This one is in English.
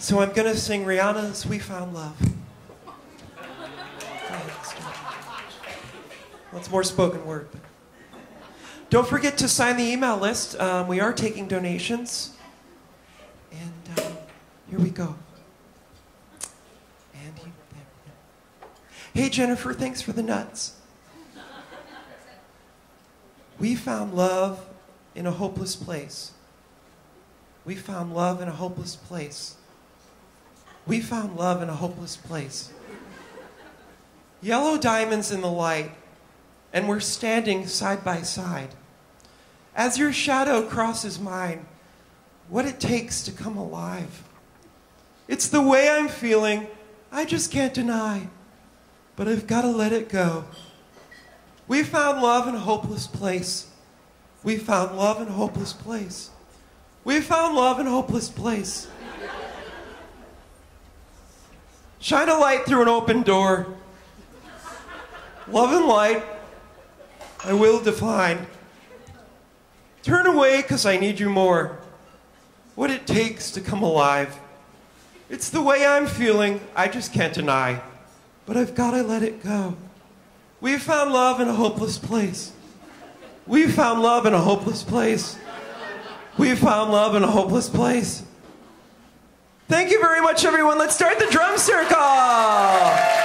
So I'm gonna sing Rihanna's We Found Love. It's more spoken word. Don't forget to sign the email list. Um, we are taking donations. And um, here we go. And he, Hey, Jennifer, thanks for the nuts. We found love in a hopeless place. We found love in a hopeless place. We found love in a hopeless place. Yellow diamonds in the light, and we're standing side by side. As your shadow crosses mine, what it takes to come alive. It's the way I'm feeling, I just can't deny, but I've got to let it go. We found love in a hopeless place. We found love in a hopeless place. We found love in a hopeless place. Shine a light through an open door. Love and light, I will define. Turn away because I need you more. What it takes to come alive. It's the way I'm feeling, I just can't deny. But I've got to let it go. We found love in a hopeless place. We found love in a hopeless place. We found love in a hopeless place. Thank you very much, everyone. Let's start the drum circle.